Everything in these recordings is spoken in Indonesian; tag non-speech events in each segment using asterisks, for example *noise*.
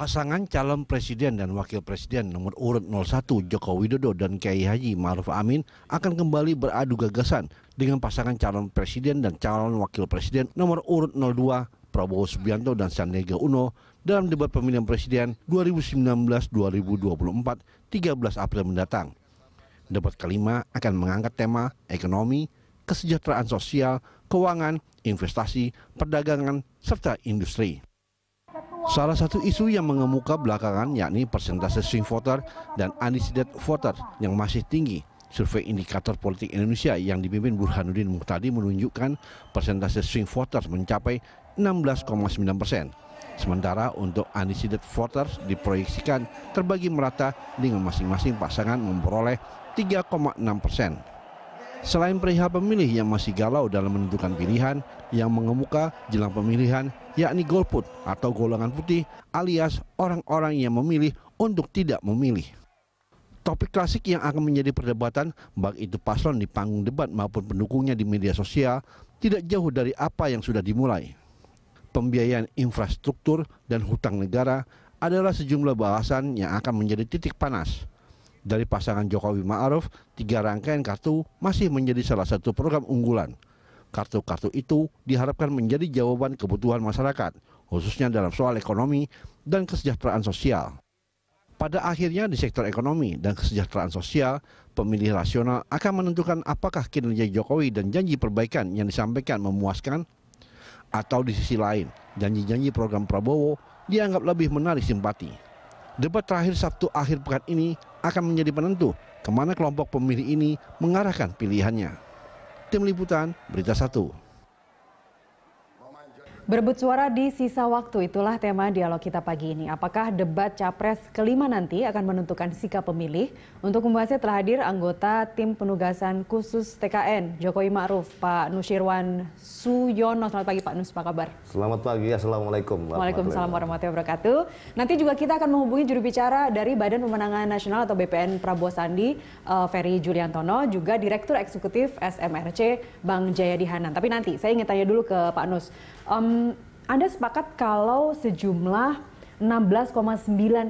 Pasangan calon presiden dan wakil presiden nomor urut 01 Joko Widodo dan Kiai Haji Maruf Amin akan kembali beradu gagasan dengan pasangan calon presiden dan calon wakil presiden nomor urut 02 Prabowo Subianto dan Sandiaga Uno dalam debat pemilihan presiden 2019-2024 13 April mendatang. Debat kelima akan mengangkat tema ekonomi, kesejahteraan sosial, keuangan, investasi, perdagangan, serta industri. Salah satu isu yang mengemuka belakangan yakni persentase swing voter dan undecided voter yang masih tinggi. Survei indikator politik Indonesia yang dipimpin Burhanuddin Muhtadi menunjukkan persentase swing voters mencapai 16,9 persen. Sementara untuk undecided voters diproyeksikan terbagi merata dengan masing-masing pasangan memperoleh 3,6 persen. Selain perihal pemilih yang masih galau dalam menentukan pilihan, yang mengemuka jelang pemilihan yakni golput atau golongan putih alias orang-orang yang memilih untuk tidak memilih. Topik klasik yang akan menjadi perdebatan baik itu paslon di panggung debat maupun pendukungnya di media sosial tidak jauh dari apa yang sudah dimulai. Pembiayaan infrastruktur dan hutang negara adalah sejumlah bahasan yang akan menjadi titik panas dari pasangan Jokowi Ma'ruf, tiga rangkaian kartu masih menjadi salah satu program unggulan. Kartu-kartu itu diharapkan menjadi jawaban kebutuhan masyarakat, khususnya dalam soal ekonomi dan kesejahteraan sosial. Pada akhirnya di sektor ekonomi dan kesejahteraan sosial, pemilih rasional akan menentukan apakah kinerja Jokowi dan janji perbaikan yang disampaikan memuaskan atau di sisi lain, janji-janji program Prabowo dianggap lebih menarik simpati. Debat terakhir Sabtu akhir pekan ini akan menjadi penentu ke mana kelompok pemilih ini mengarahkan pilihannya. Tim Liputan, Berita Satu. Berebut suara di sisa waktu itulah tema dialog kita pagi ini. Apakah debat capres kelima nanti akan menentukan sikap pemilih? Untuk membahasnya telah hadir anggota tim penugasan khusus TKN Jokowi Ma'ruf, Pak Nusirwan Suyono. Selamat pagi Pak Nus, apa kabar? Selamat pagi, Assalamualaikum. Waalaikumsalam warahmatullahi wabarakatuh. Nanti juga kita akan menghubungi juru bicara dari Badan Pemenangan Nasional atau BPN Prabowo Sandi, uh, Ferry Juliantono, juga Direktur Eksekutif SMRC Bang Jayadi Hanan. Tapi nanti saya ingin tanya dulu ke Pak Nus. Um, anda sepakat kalau sejumlah 16,9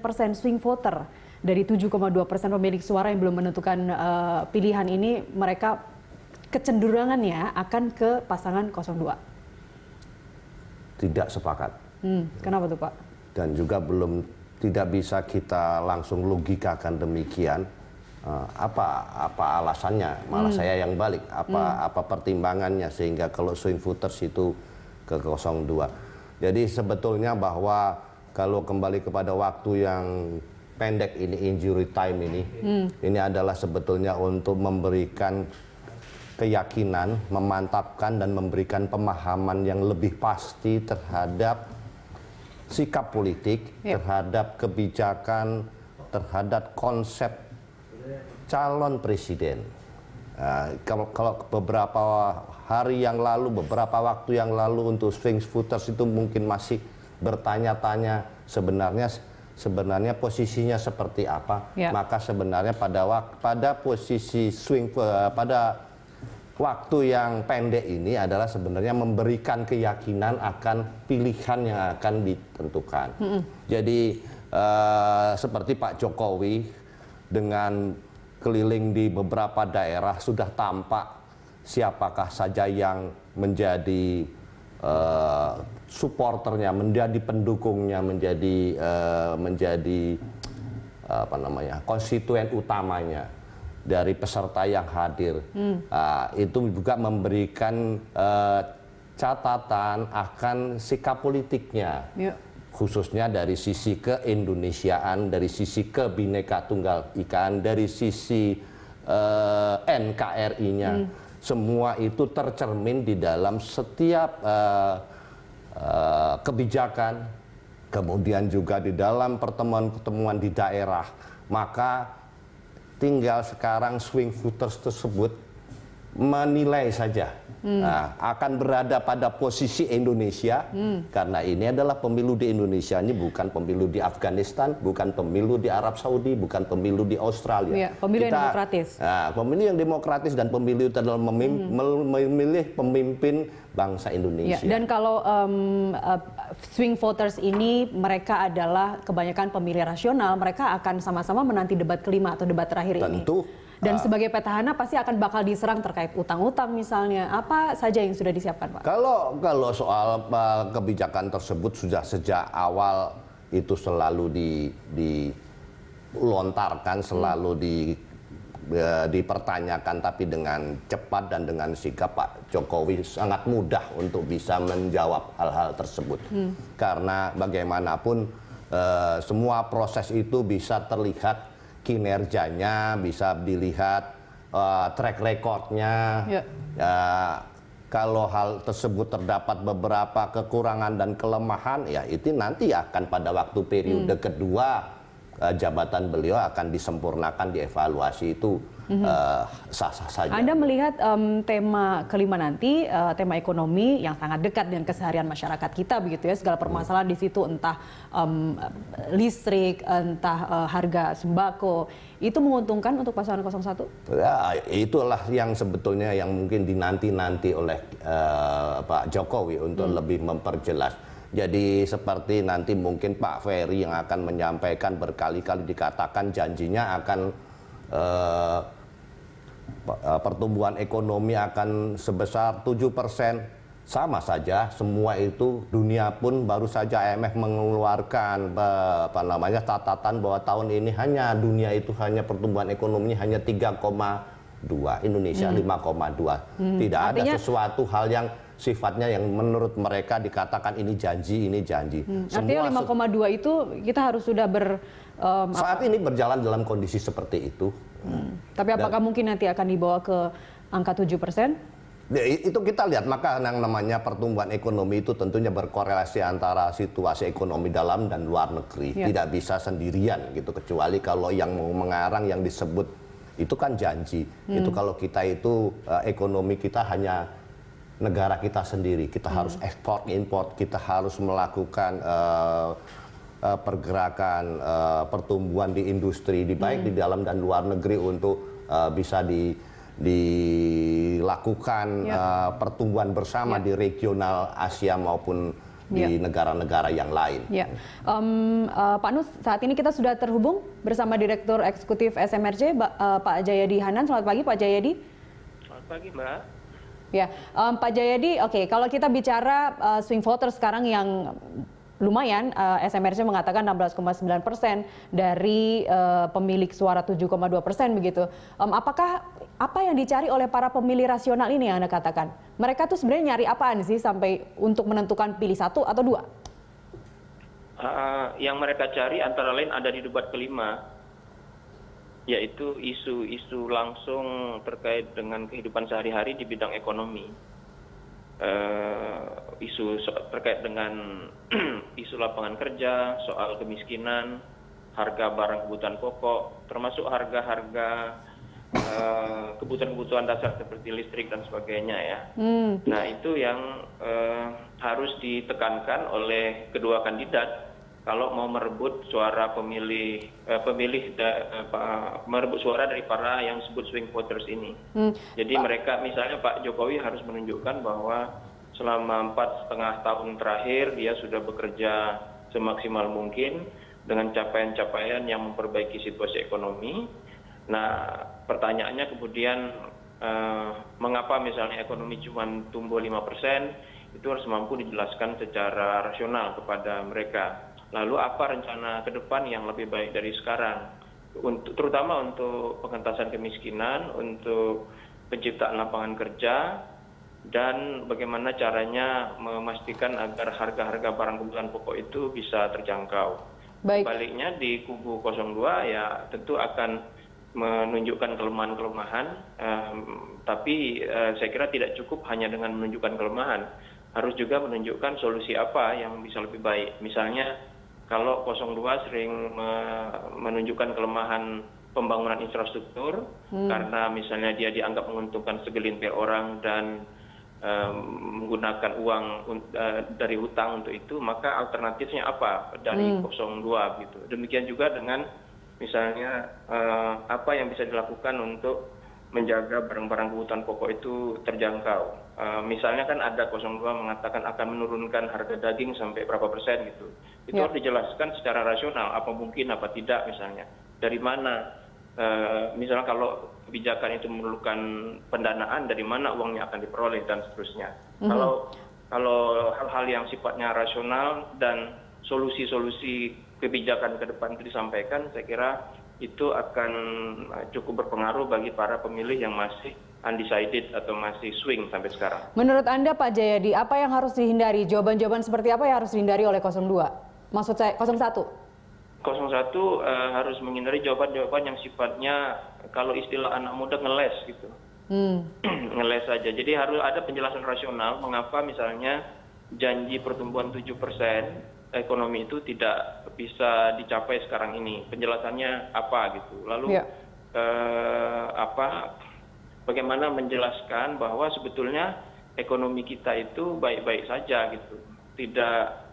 persen swing voter dari 7,2 persen pemilik suara yang belum menentukan uh, pilihan ini mereka kecenderungannya akan ke pasangan 02? Tidak sepakat. Hmm, kenapa tuh Pak? Dan juga belum tidak bisa kita langsung logikakan demikian. Uh, apa apa alasannya? Malah hmm. saya yang balik. Apa hmm. apa pertimbangannya sehingga kalau swing voters itu ke 02. Jadi sebetulnya bahwa kalau kembali kepada waktu yang pendek ini injury time ini, hmm. ini adalah sebetulnya untuk memberikan keyakinan, memantapkan dan memberikan pemahaman yang lebih pasti terhadap sikap politik, yep. terhadap kebijakan, terhadap konsep calon presiden. Uh, kalau, kalau beberapa hari yang lalu, beberapa waktu yang lalu untuk swing voters itu mungkin masih bertanya-tanya sebenarnya sebenarnya posisinya seperti apa. Ya. Maka sebenarnya pada pada posisi swing uh, pada waktu yang pendek ini adalah sebenarnya memberikan keyakinan akan pilihan yang akan ditentukan. Mm -hmm. Jadi uh, seperti Pak Jokowi dengan keliling di beberapa daerah sudah tampak siapakah saja yang menjadi uh, supporternya, menjadi pendukungnya, menjadi uh, menjadi uh, apa namanya konstituen utamanya dari peserta yang hadir. Hmm. Uh, itu juga memberikan uh, catatan akan sikap politiknya. Yuk khususnya dari sisi keindonesiaan, dari sisi kebineka tunggal ikan, dari sisi uh, eh, NKRI-nya. Hmm. Semua itu tercermin di dalam setiap uh, uh, kebijakan, kemudian juga di dalam pertemuan-pertemuan di daerah. Maka tinggal sekarang swing voters tersebut menilai saja nah, akan berada pada posisi Indonesia karena ini adalah pemilu di Indonesia ini bukan pemilu di Afghanistan, bukan pemilu di Arab Saudi, bukan pemilu di Australia. Iya, pemilu yang demokratis. Nah, pemilu yang demokratis dan pemilu itu adalah memim- mel- memilih pemimpin bangsa Ya, Indonesia. dan kalau em, eh, swing voters ini mereka adalah kebanyakan pemilih rasional, mereka akan sama-sama menanti debat kelima atau debat terakhir ini. Tentu. Dan Ah. sebagai petahana pasti akan bakal diserang terkait utang-utang misalnya. Apa saja yang sudah disiapkan, Pak? Kalau kalau soal uh, kebijakan tersebut sudah sejak awal itu selalu di dilontarkan, selalu di eh, dipertanyakan tapi dengan cepat dan dengan sikap Pak Jokowi sangat mudah untuk bisa menjawab hal-hal tersebut. Karena bagaimanapun eh, semua proses itu bisa terlihat kinerjanya, bisa dilihat eh, track recordnya. Ya. Ya, kalau hal tersebut terdapat beberapa kekurangan dan kelemahan, ya itu nanti akan pada waktu periode kedua eh, jabatan beliau akan disempurnakan, dievaluasi itu eh, sah-sah saja. Anda melihat em, tema kelima nanti, eh, tema ekonomi yang sangat dekat dengan keseharian masyarakat kita begitu ya, segala permasalahan di situ entah em, listrik, entah eh, harga sembako, itu menguntungkan untuk pasangan 01? Ya, itulah yang sebetulnya yang mungkin dinanti-nanti oleh eh, Pak Jokowi untuk lebih memperjelas. Jadi seperti nanti mungkin Pak Ferry yang akan menyampaikan berkali-kali dikatakan janjinya akan eh, eh, pertumbuhan ekonomi akan sebesar 7 sama saja semua itu dunia pun baru saja IMF mengeluarkan eh, apa namanya catatan bahwa tahun ini hanya dunia itu hanya pertumbuhan ekonominya hanya 3,2 Indonesia 5,2 tidak ada Artinya- sesuatu hal yang sifatnya yang menurut mereka dikatakan ini janji ini janji. Artinya Semua se- 5,2 itu kita harus sudah ber... em, saat ini berjalan dalam kondisi seperti itu. Tapi apakah mungkin nanti akan dibawa ke angka 7 persen? Ya, itu kita lihat. Maka yang namanya pertumbuhan ekonomi itu tentunya berkorelasi antara situasi ekonomi dalam dan luar negeri. Ya. tidak bisa sendirian gitu. Kecuali kalau yang mengarang yang disebut itu kan janji. Itu kalau kita itu eh, ekonomi kita hanya negara kita sendiri kita harus ekspor import kita harus melakukan eh, eh, pergerakan eh, pertumbuhan di industri di baik di dalam dan luar negeri untuk eh, bisa di dilakukan Ya. eh, pertumbuhan bersama di regional Asia maupun di negara-negara yang lain. Ya, Em, eh, Pak Nus, saat ini kita sudah terhubung bersama Direktur Eksekutif SMRC, Ba- eh, Pak Jayadi Hanan. Selamat pagi, Pak Jayadi. Selamat pagi, Mbak. Ya, em, Pak Jayadi, oke, kalau kita bicara eh, swing voter sekarang yang lumayan, eh, SMRC mengatakan 16,9 persen dari eh, pemilik suara 7,2 persen begitu. Em, apakah apa yang dicari oleh para pemilih rasional ini yang Anda katakan? Mereka tuh sebenarnya nyari apaan sih sampai untuk menentukan pilih satu atau dua? Ah, yang mereka cari antara lain ada di debat kelima, yaitu isu-isu langsung terkait dengan kehidupan sehari-hari di bidang ekonomi. Eh, isu so- terkait dengan *clears throat* isu lapangan kerja, soal kemiskinan, harga barang kebutuhan pokok, termasuk harga-harga eh, kebutuhan-kebutuhan dasar seperti listrik dan sebagainya ya. Hmm, Nah itu yang eh, harus ditekankan oleh kedua kandidat kalau mau merebut suara pemilih eh, pemilih da- eh, pa- merebut suara dari para yang disebut swing voters ini. hmm. Jadi mereka misalnya Pak Jokowi harus menunjukkan bahwa selama empat setengah tahun terakhir dia sudah bekerja semaksimal mungkin dengan capaian-capaian yang memperbaiki situasi ekonomi. Nah pertanyaannya kemudian eh, mengapa misalnya ekonomi cuma tumbuh 5% itu harus mampu dijelaskan secara rasional kepada mereka. Lalu apa rencana ke depan yang lebih baik dari sekarang? Untuk, terutama untuk pengentasan kemiskinan, untuk penciptaan lapangan kerja, dan bagaimana caranya memastikan agar harga-harga barang kebutuhan pokok itu bisa terjangkau. Baik. Sebaliknya di kubu 02 ya tentu akan menunjukkan kelemahan-kelemahan, em, tapi eh, saya kira tidak cukup hanya dengan menunjukkan kelemahan, harus juga menunjukkan solusi apa yang bisa lebih baik. Misalnya kalau 02 sering me- menunjukkan kelemahan pembangunan infrastruktur karena misalnya dia dianggap menguntungkan segelintir orang dan eh, menggunakan uang eh, dari hutang untuk itu, maka alternatifnya apa dari 02 gitu. Demikian juga dengan misalnya eh, apa yang bisa dilakukan untuk menjaga barang-barang kebutuhan pokok itu terjangkau. Eh, misalnya kan ada 02 mengatakan akan menurunkan harga daging sampai berapa persen gitu. Itu Ya. harus dijelaskan secara rasional apa mungkin apa tidak misalnya. Dari mana Eh, misalnya kalau kebijakan itu memerlukan pendanaan dari mana uangnya akan diperoleh dan seterusnya. Kalau kalau hal-hal yang sifatnya rasional dan solusi-solusi kebijakan ke depan itu disampaikan, saya kira itu akan eh, cukup berpengaruh bagi para pemilih yang masih undecided atau masih swing sampai sekarang. Menurut Anda Pak Jayadi, apa yang harus dihindari? Jawaban-jawaban seperti apa yang harus dihindari oleh 02? Maksud saya 01? 01 eh, harus menghindari jawaban-jawaban yang sifatnya kalau istilah anak muda ngeles gitu. Hmm. *clears throat* ngeles saja. Jadi harus ada penjelasan rasional mengapa misalnya janji pertumbuhan 7% ekonomi itu tidak bisa dicapai sekarang ini. Penjelasannya apa gitu. Lalu Ya. eh, apa bagaimana menjelaskan bahwa sebetulnya ekonomi kita itu baik-baik saja gitu. Tidak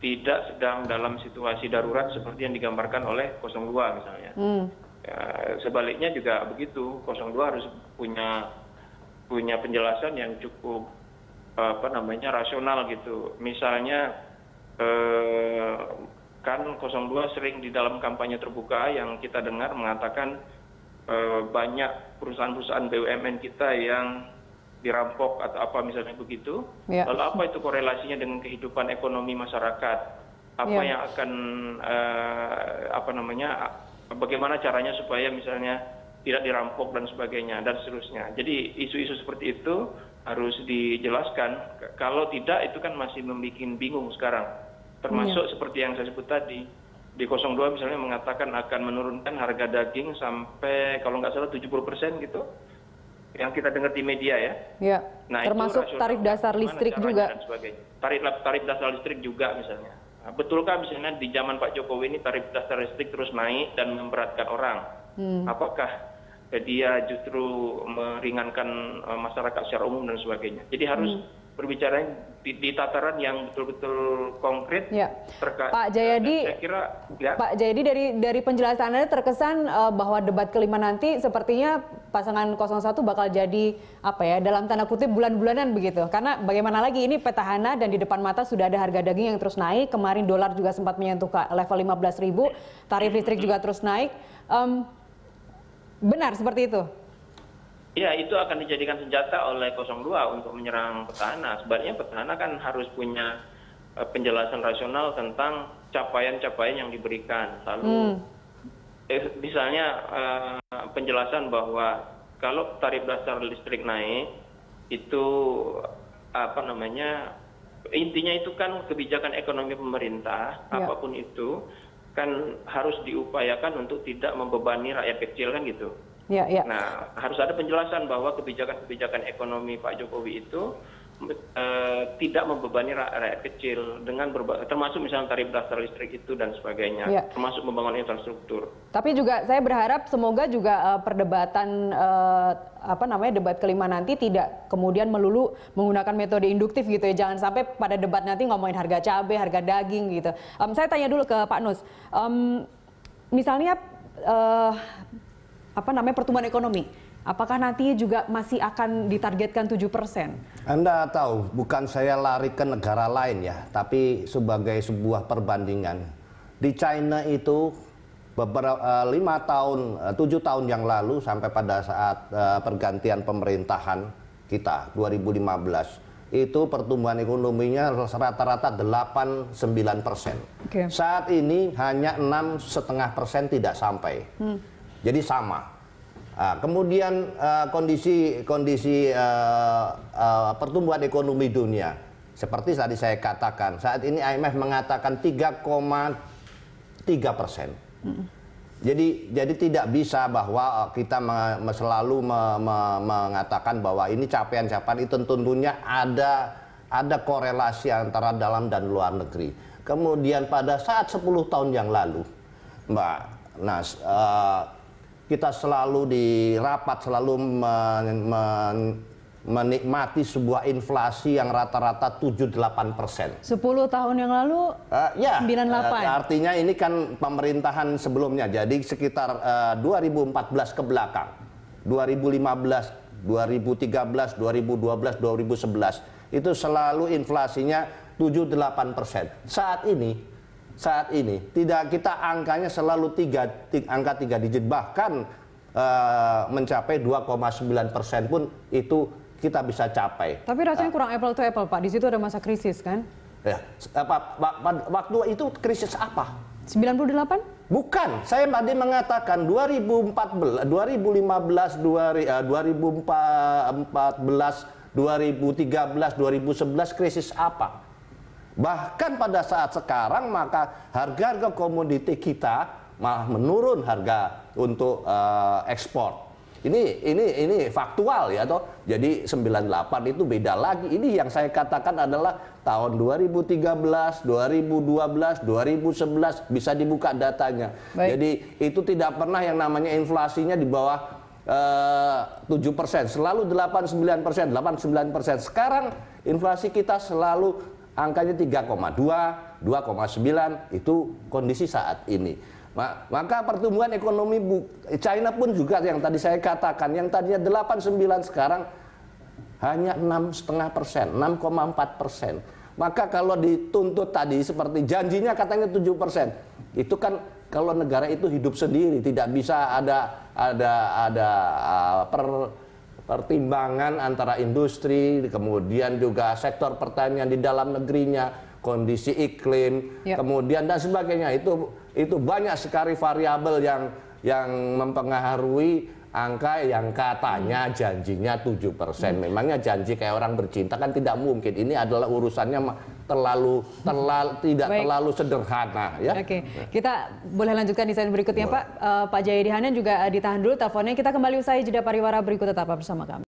tidak sedang dalam situasi darurat seperti yang digambarkan oleh 02 misalnya. Hmm. Ya, sebaliknya juga begitu 02 harus punya punya penjelasan yang cukup apa namanya rasional gitu misalnya eh, kan 02 sering di dalam kampanye terbuka yang kita dengar mengatakan eh, banyak perusahaan-perusahaan BUMN kita yang dirampok atau apa misalnya begitu Ya. lalu apa itu korelasinya dengan kehidupan ekonomi masyarakat apa Ya. yang akan eh, apa namanya bagaimana caranya supaya misalnya tidak dirampok dan sebagainya dan seterusnya. Jadi isu-isu seperti itu harus dijelaskan. Kalau tidak itu kan masih membuat bingung sekarang. Termasuk seperti yang saya sebut tadi. Di 02 misalnya mengatakan akan menurunkan harga daging sampai kalau nggak salah 70% gitu. Yang kita dengar di media ya. Ya. Nah, itu Termasuk rasional. tarif dasar listrik juga. Tarif tarif dasar listrik juga misalnya. Nah, betulkah misalnya di zaman Pak Jokowi ini tarif dasar listrik terus naik dan memberatkan orang? Hmm. Apakah eh, dia justru meringankan eh, masyarakat secara umum dan sebagainya? Jadi harus Hmm. berbicara di, di tataran yang betul-betul konkret Ya. terkait. Pak Jayadi, Saya kira ya. Pak Jayadi dari dari penjelasan Anda terkesan eh, bahwa debat kelima nanti sepertinya pasangan 01 bakal jadi apa ya dalam tanda kutip bulan-bulanan begitu. Karena bagaimana lagi ini petahana dan di depan mata sudah ada harga daging yang terus naik. Kemarin dolar juga sempat menyentuh ke level 15.000, tarif listrik juga terus naik. Em, benar seperti itu. Ya, itu akan dijadikan senjata oleh 02 untuk menyerang petahana. Sebenarnya petahana kan harus punya eh, penjelasan rasional tentang capaian-capaian yang diberikan. Lalu eh, misalnya eh, penjelasan bahwa kalau tarif dasar listrik naik itu apa namanya intinya itu kan kebijakan ekonomi pemerintah Ya. apa pun itu kan harus diupayakan untuk tidak membebani rakyat kecil kan gitu. Ya, ya. Nah, harus ada penjelasan bahwa kebijakan-kebijakan ekonomi Pak Jokowi itu eh, tidak membebani ra- rakyat kecil dengan termasuk misalnya tarif dasar listrik itu dan sebagainya, Ya. termasuk membangun infrastruktur. Tapi juga saya berharap semoga juga eh, perdebatan eh, apa namanya debat kelima nanti tidak kemudian melulu menggunakan metode induktif gitu ya. Jangan sampai pada debat nanti ngomongin harga cabai, harga daging gitu. Em, saya tanya dulu ke Pak Nus. Em, misalnya eh, apa namanya pertumbuhan ekonomi, apakah nanti juga masih akan ditargetkan 7 persen? Anda tahu, bukan saya lari ke negara lain ya, tapi sebagai sebuah perbandingan. Di China itu beberapa eh, lima tahun, eh, tujuh tahun yang lalu sampai pada saat eh, pergantian pemerintahan kita 2015 itu pertumbuhan ekonominya rata-rata 8-9 persen. Oke. Saat ini hanya enam setengah persen tidak sampai. Jadi sama. Ah, kemudian eh, kondisi kondisi eh, eh, pertumbuhan ekonomi dunia seperti tadi saya katakan saat ini IMF mengatakan 3,3 persen. Jadi jadi tidak bisa bahwa kita me- me- selalu me- me- mengatakan bahwa ini capaian-capaian itu tentunya ada ada korelasi antara dalam dan luar negeri. Kemudian pada saat 10 tahun yang lalu, Mbak Nas, eh, kita selalu di rapat selalu men- men- menikmati sebuah inflasi yang rata-rata 7-8 persen. 10 tahun yang lalu Eh, ya, 98. eh, artinya ini kan pemerintahan sebelumnya. Jadi sekitar eh, 2014 ke belakang. 2015, 2013, 2012, 2011 itu selalu inflasinya 7-8 persen. Saat ini, saat ini tidak kita angkanya selalu tiga, ti- angka tiga digit bahkan eh, mencapai 2,9 persen pun itu kita bisa capai. tapi rasanya kurang apple to apple Pak. Di situ ada masa krisis kan? Ya, apa, waktu itu krisis apa? 98? Bukan, saya tadi mengatakan 2014, 2015, dua- eh, 2014, 2013, 2011 krisis apa? Bahkan pada saat sekarang maka harga-harga komoditi kita malah menurun harga untuk eh, ekspor. Ini ini ini faktual ya toh. Jadi 98 itu beda lagi. Ini yang saya katakan adalah tahun 2013, 2012, 2011 bisa dibuka datanya. Baik. Jadi itu tidak pernah yang namanya inflasinya di bawah eh, 7 persen, selalu 89 persen, 89 persen. Sekarang inflasi kita selalu angkanya 3,2, 2,9 itu kondisi saat ini. Ma- Maka pertumbuhan ekonomi China pun juga yang tadi saya katakan, yang tadinya 89 sekarang hanya enam setengah persen, 6,4 persen. Maka kalau dituntut tadi seperti janjinya katanya 7 persen, itu kan kalau negara itu hidup sendiri, tidak bisa ada ada ada uh, per, pertimbangan antara industri, kemudian juga sektor pertanian di dalam negerinya, kondisi iklim, Ya. kemudian dan sebagainya itu itu banyak sekali variabel yang yang mempengaruhi angka yang katanya janjinya 7%. Memangnya janji kayak orang bercinta kan tidak mungkin. Ini adalah urusannya terlalu terlalu tidak Baik. terlalu sederhana ya. Oke, kita boleh lanjutkan desain berikutnya Pak. Eh, Pak Jayadi Hanan juga eh, ditahan dulu teleponnya. Kita kembali usai jeda pariwara berikut tetap bersama kami.